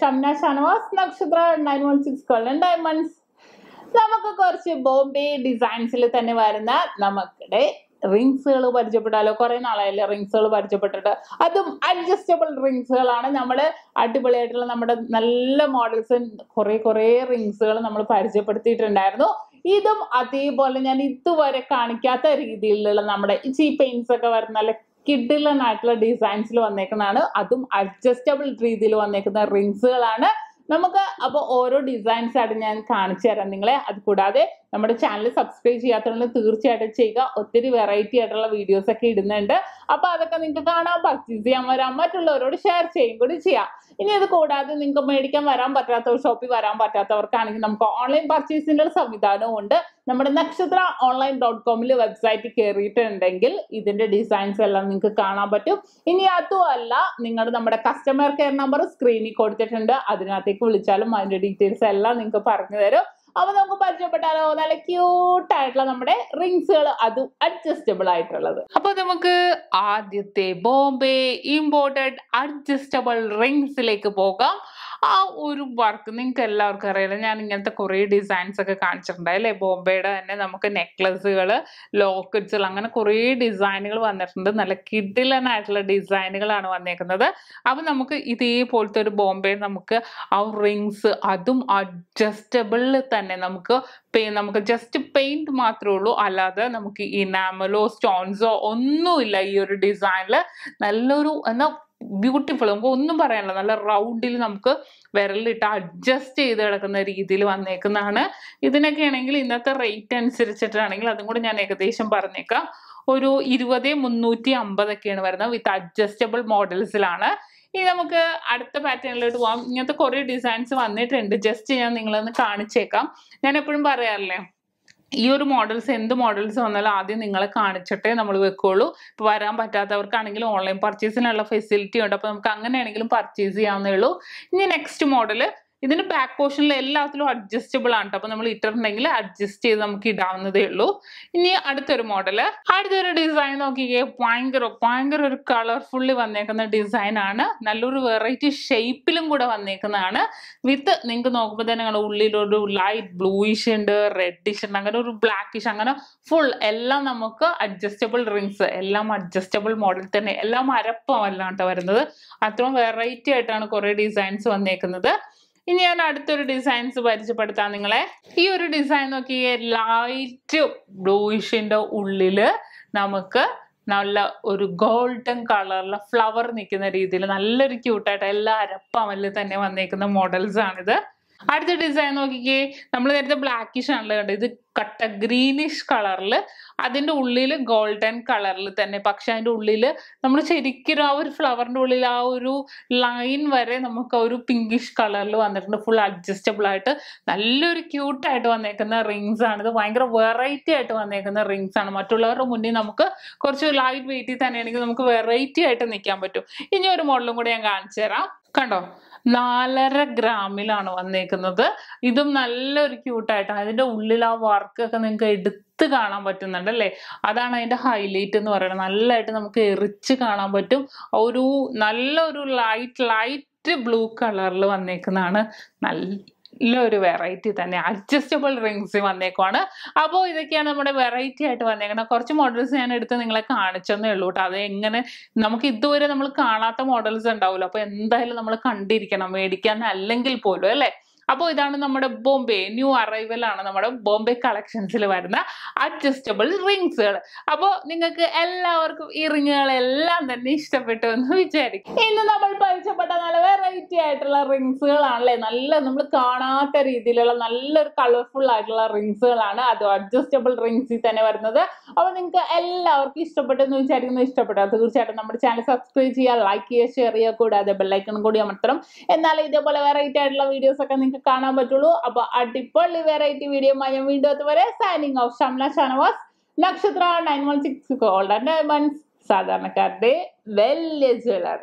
Shamna Shanavas Nakshatra nine one six Kollam diamonds. നമുക്ക് കുറച്ച് ബോംബെ ഡിസൈൻസിൽ തന്നെ വരുന്ന നമുക്കിടെ റിങ്സുകൾ പരിചയപ്പെട്ടാലോ കുറെ നാളായല്ലേ റിങ്സുകൾ പരിചയപ്പെട്ടിട്ട്. അതും അഡ്ജസ്റ്റബിൾ റിങ്സുകളാണ്. നമ്മൾ അടിപൊളിയായിട്ടുള്ള നമ്മുടെ നല്ല മോഡൽസ് കുറേ കുറേ റിങ്സുകൾ നമ്മൾ പരിചയപ്പെടുത്തിയിട്ടുണ്ടായിരുന്നു. ഇതും അതേപോലെ ഞാൻ ഇതുവരെ കാണിക്കാത്ത രീതിയിലുള്ള നമ്മുടെ ഈ പെയിൻസ് ഒക്കെ വരുന്ന കിഡിലൻ ആയിട്ടുള്ള ഡിസൈൻസിൽ വന്നേക്കുന്നതാണ്. അതും അഡ്ജസ്റ്റബിൾ രീതിയിൽ വന്നേക്കുന്ന റിങ്സുകളാണ് നമുക്ക് അപ്പോൾ ഓരോ ഡിസൈൻസ് ആയിട്ട് ഞാൻ കാണിച്ചു തരാം നിങ്ങളെ. അത് കൂടാതെ നമ്മുടെ ചാനൽ സബ്സ്ക്രൈബ് ചെയ്യാത്തവരുണ്ടെങ്കിൽ തീർച്ചയായിട്ടും ചെയ്യുക. ഒത്തിരി വെറൈറ്റി ആയിട്ടുള്ള വീഡിയോസ് ഒക്കെ ഇടുന്നുണ്ട്. അപ്പൊ അതൊക്കെ നിങ്ങൾക്ക് കാണാം പർച്ചേസ് ചെയ്യാൻ വരാം. മറ്റുള്ളവരോട് ഷെയർ ചെയ്യും കൂടി ചെയ്യാം. ഇനി അത് കൂടാതെ നിങ്ങൾക്ക് മേടിക്കാൻ വരാൻ പറ്റാത്തവർ ഷോപ്പിൽ വരാൻ പറ്റാത്തവർക്കാണെങ്കിൽ നമുക്ക് ഓൺലൈൻ പർച്ചേസിന്റെ സംവിധാനവും ഉണ്ട്. നമ്മുടെ നക്ഷത്ര ഓൺലൈൻ ഡോട്ട് കോമിൽ വെബ്സൈറ്റ് കയറിയിട്ടുണ്ടെങ്കിൽ ഇതിന്റെ ഡിസൈൻസ് എല്ലാം നിങ്ങൾക്ക് കാണാൻ പറ്റും. ഇനി അതുമല്ല നിങ്ങൾ നമ്മുടെ കസ്റ്റമർ കെയർ നമ്പർ സ്ക്രീനിൽ കൊടുത്തിട്ടുണ്ട്. അതിനകത്തേക്ക് വിളിച്ചാലും അതിന്റെ ഡീറ്റെയിൽസ് എല്ലാം നിങ്ങൾക്ക് പറഞ്ഞു തരും. അപ്പൊ നമുക്ക് പരിചയപ്പെട്ടാലോ? നല്ല ക്യൂട്ട് ആയിട്ടുള്ള നമ്മുടെ റിങ്സുകൾ അതും അഡ്ജസ്റ്റബിൾ ആയിട്ടുള്ളത്. അപ്പൊ നമുക്ക് ആദ്യത്തെ ബോംബെ ഇമ്പോർട്ടഡ് അഡ്ജസ്റ്റബിൾ റിങ്സിലേക്ക് പോകാം. ആ ഒരു വർക്ക് നിങ്ങൾക്ക് എല്ലാവർക്കും അറിയാലോ. ഞാൻ ഇങ്ങനത്തെ കുറേ ഡിസൈൻസ് ഒക്കെ കാണിച്ചിട്ടുണ്ട്. അല്ലേ? ബോംബെയുടെ തന്നെ നമുക്ക് നെക്ലസുകൾ ലോക്കറ്റ്സുകൾ അങ്ങനെ കുറേ ഡിസൈനുകൾ വന്നിട്ടുണ്ട്. നല്ല കിഡിലൻ ആയിട്ടുള്ള ഡിസൈനുകളാണ് വന്നേക്കുന്നത്. അപ്പൊ നമുക്ക് ഇതേപോലത്തെ ഒരു ബോംബെ നമുക്ക് ആ റിങ്സ് അതും അഡ്ജസ്റ്റബിൾ തന്നെ നമുക്ക് നമുക്ക് ജസ്റ്റ് പെയിന്റ് മാത്രമേ ഉള്ളൂ. അല്ലാതെ നമുക്ക് ഇനാമലോ സ്റ്റോൺസോ ഒന്നുമില്ല ഈ ഒരു ഡിസൈനിൽ നല്ലൊരു എന്നാ ബ്യൂട്ടിഫുൾ നമുക്ക് ഒന്നും പറയാനില്ല. നല്ല റൗണ്ടിൽ നമുക്ക് വിരലിട്ട് അഡ്ജസ്റ്റ് ചെയ്ത് കിടക്കുന്ന രീതിയിൽ വന്നേക്കുന്നതാണ്. ഇതിനൊക്കെ ആണെങ്കിൽ ഇന്നത്തെ റേറ്റ് അനുസരിച്ചിട്ടാണെങ്കിൽ അതും കൂടെ ഞാൻ ഏകദേശം പറഞ്ഞേക്കാം. ഒരു ഇരുപത് മുന്നൂറ്റി അമ്പതൊക്കെയാണ് വരുന്നത് വിത്ത് അഡ്ജസ്റ്റബിൾ മോഡൽസിലാണ്. ഇനി നമുക്ക് അടുത്ത പാറ്റേണിലോട്ട് പോകാം ഇങ്ങനത്തെ കുറേ ഡിസൈൻസ് വന്നിട്ടുണ്ട്. ജസ്റ്റ് ഞാൻ നിങ്ങളൊന്ന് കാണിച്ചേക്കാം. ഞാൻ എപ്പോഴും പറയാറില്ലേ ഈ ഒരു മോഡൽസ് എന്ത് മോഡൽസ് വന്നാലും ആദ്യം നിങ്ങളെ കാണിച്ചിട്ടേ നമ്മൾ വെക്കുള്ളൂ. ഇപ്പോൾ വരാൻ പറ്റാത്തവർക്കാണെങ്കിൽ ഓൺലൈൻ പർച്ചേസിനുള്ള ഫെസിലിറ്റി ഉണ്ട്. അപ്പോൾ നമുക്ക് അങ്ങനെയാണെങ്കിലും പർച്ചേസ് ചെയ്യാവുന്നേ ഉള്ളൂ. ഇനി നെക്സ്റ്റ് മോഡൽ ഇതിന്റെ ബാക്ക് പോർഷനിൽ എല്ലാത്തിലും അഡ്ജസ്റ്റബിൾ ആണ് കേട്ടോ അപ്പോൾ നമ്മൾ ഇട്ടിട്ടുണ്ടെങ്കിൽ അഡ്ജസ്റ്റ് ചെയ്ത് നമുക്ക് ഇടാവുന്നതേ ഉള്ളൂ. ഇനി അടുത്തൊരു മോഡൽ അടുത്തൊരു ഡിസൈൻ നോക്കിക്കേ. ഭയങ്കര ഭയങ്കര ഒരു കളർഫുള്ളി വന്നേക്കുന്ന ഡിസൈൻ ആണ്. നല്ലൊരു വെറൈറ്റി ഷേപ്പിലും കൂടെ വന്നേക്കുന്നതാണ്. വിത്ത് നിങ്ങൾക്ക് നോക്കുമ്പോൾ തന്നെ നിങ്ങളുടെ ഉള്ളിലൊരു ലൈറ്റ് ബ്ലൂയിഷ് ഉണ്ട് റെഡിഷ് ഉണ്ട് അങ്ങനെ ഒരു ബ്ലാക്കിഷ് അങ്ങനെ ഫുൾ എല്ലാം നമുക്ക് അഡ്ജസ്റ്റബിൾ റിങ്സ് എല്ലാം അഡ്ജസ്റ്റബിൾ മോഡൽ തന്നെ എല്ലാം അരപ്പമല്ലാണ്ട് വരുന്നത്. അത്രയും വെറൈറ്റി ആയിട്ടാണ് കുറേ ഡിസൈൻസ് വന്നേക്കുന്നത്. ഇനി ഞാൻ അടുത്തൊരു ഡിസൈൻസ് പരിചയപ്പെടുത്താം നിങ്ങളെ. ഈ ഒരു ഡിസൈൻ നോക്കി ലൈറ്റ് ബ്ലൂയിഷിന്റെ ഉള്ളിൽ നമുക്ക് നല്ല ഒരു ഗോൾഡൻ കളറിലെ ഫ്ലവർ നിൽക്കുന്ന രീതിയിൽ നല്ലൊരു ക്യൂട്ടായിട്ട് എല്ലാ അരപ്പമല്ലിൽ തന്നെ വന്നേക്കുന്ന മോഡൽസ് ആണിത്. അടുത്ത ഡിസൈൻ നോക്കിക്കേ. നമ്മൾ നേരത്തെ ബ്ലാക്കിഷ് ആണല്ലോ കണ്ടത്. ഇത് കട്ട ഗ്രീനിഷ് കളറിൽ അതിന്റെ ഉള്ളിൽ ഗോൾഡൻ കളറിൽ തന്നെ. പക്ഷെ അതിന്റെ ഉള്ളിൽ നമ്മൾ ശരിക്കും ആ ഒരു ഫ്ലവറിന്റെ ഉള്ളിൽ ആ ഒരു ലൈൻ വരെ നമുക്ക് ഒരു പിങ്കിഷ് കളറിൽ വന്നിട്ടുണ്ട്. ഫുൾ അഡ്ജസ്റ്റബിൾ ആയിട്ട് നല്ലൊരു ക്യൂട്ടായിട്ട് വന്നേക്കുന്ന റിങ്സ് ആണ്. ഇത് ഭയങ്കര വെറൈറ്റി ആയിട്ട് വന്നേക്കുന്ന റിങ്സ് ആണ്. മറ്റുള്ളവരുടെ മുന്നിൽ നമുക്ക് കുറച്ച് ലൈറ്റ് വെയിറ്റിൽ തന്നെയാണെങ്കിൽ നമുക്ക് വെറൈറ്റി ആയിട്ട് നിൽക്കാൻ പറ്റും. ഇനി ഒരു മോഡലും കൂടെ ഞാൻ കാണിച്ചു തരാം കണ്ടോ? നാലര ഗ്രാമിലാണ് വന്നേക്കുന്നത്. ഇതും നല്ലൊരു ക്യൂട്ടായിട്ട് അതിന്റെ ഉള്ളിൽ ആ വർക്കൊക്കെ നിങ്ങൾക്ക് എടുത്ത് കാണാൻ പറ്റുന്നുണ്ട് അല്ലേ? അതാണ് അതിന്റെ ഹൈലൈറ്റ് എന്ന് പറയുന്നത്. നല്ലതായിട്ട് നമുക്ക് എറിച്ച് കാണാൻ പറ്റും. ഒരു നല്ലൊരു ലൈറ്റ് ലൈറ്റ് ബ്ലൂ കളറിൽ വന്നേക്കുന്നതാണ്. നല്ല നല്ലൊരു വെറൈറ്റി തന്നെ അഡ്ജസ്റ്റബിൾ റിങ്സ് വന്നേക്കുവാണ്. അപ്പോൾ ഇതൊക്കെയാണ് നമ്മുടെ വെറൈറ്റി ആയിട്ട് വന്നേക്കുന്നത്. കുറച്ച് മോഡൽസ് ഞാൻ എടുത്ത് നിങ്ങളെ കാണിച്ചെന്നേ ഉള്ളൂ കേട്ടോ. അത് എങ്ങനെ നമുക്ക് ഇതുവരെ നമ്മൾ കാണാത്ത മോഡൽസ് ഉണ്ടാവുമല്ലോ. അപ്പോൾ എന്തായാലും നമ്മൾ കണ്ടിരിക്കണം. മേടിക്കാൻ അല്ലെങ്കിൽ പോലും അല്ലേ? അപ്പോൾ ഇതാണ് നമ്മുടെ ബോംബെ ന്യൂ അറൈവൽ ആണ് നമ്മുടെ ബോംബെ കളക്ഷൻസിൽ വരുന്ന അഡ്ജസ്റ്റബിൾ റിങ്സുകൾ അപ്പോൾ നിങ്ങൾക്ക് എല്ലാവർക്കും ഈ റിങ്ങുകളെല്ലാം തന്നെ ഇഷ്ടപ്പെട്ടു എന്ന് വിചാരിക്കും. ഇന്ന് നമ്മൾ പരിചയപ്പെട്ട നല്ല വെറൈറ്റി ആയിട്ടുള്ള റിങ്സുകളാണല്ലേ നല്ല നമ്മൾ കാണാത്ത രീതിയിലുള്ള നല്ലൊരു കളർഫുൾ ആയിട്ടുള്ള റിങ്സുകളാണ് അത് അഡ്ജസ്റ്റബിൾ റിങ്സിൽ തന്നെ വരുന്നത്. അപ്പോൾ നിങ്ങൾക്ക് എല്ലാവർക്കും ഇഷ്ടപ്പെട്ടെന്ന് വിചാരിക്കുന്നു. ഇഷ്ടപ്പെട്ടാൽ തീർച്ചയായിട്ടും നമ്മുടെ ചാനൽ സബ്സ്ക്രൈബ് ചെയ്യുക ലൈക്ക് ചെയ്യുക ഷെയർ ചെയ്യുക. കൂടാതെ ബെല്ലൈക്കൺ കൂടി അമർത്തണം. എന്നാൽ ഇതേപോലെ വെറൈറ്റി ആയിട്ടുള്ള വീഡിയോസ് ഒക്കെ നിങ്ങൾക്ക് കാണാൻ പറ്റുള്ളൂ. അപ്പൊ അടിപൊളി വെറൈറ്റി വീഡിയോ ഞാൻ വീണ്ടും എത്തുവരെ signing off Shamla Shanavas Nakshatra nine one six golden diamonds സാധാരണക്കാരുടെ വലിയ ജ്വല്ലറി